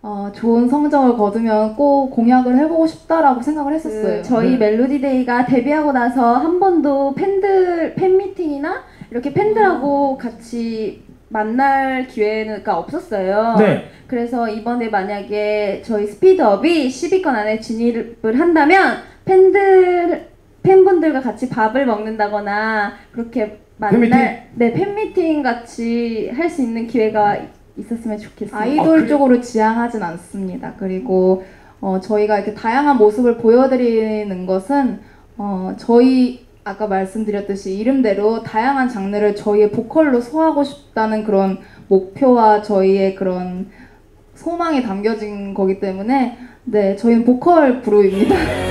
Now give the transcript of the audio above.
어, 좋은 성적을 거두면 꼭 공약을 해보고 싶다라고 생각을 했었어요. 그 저희 네. 멜로디데이가 데뷔하고 나서 한 번도 팬들 팬미팅이나 이렇게 팬들하고 같이 만날 기회가 없었어요. 네. 그래서 이번에 만약에 저희 스피드업이 10위권 안에 진입을 한다면 팬들 팬분들과 같이 밥을 먹는다거나 그렇게 만날 팬미팅? 네 팬미팅 같이 할 수 있는 기회가 있었으면 좋겠습니다. 아이돌 아, 그래? 쪽으로 지향하진 않습니다. 그리고 어, 저희가 이렇게 다양한 모습을 보여드리는 것은 어, 저희 아까 말씀드렸듯이 이름대로 다양한 장르를 저희의 보컬로 소화하고 싶다는 그런 목표와 저희의 그런 소망이 담겨진 거기 때문에 네 저희는 보컬 그룹입니다.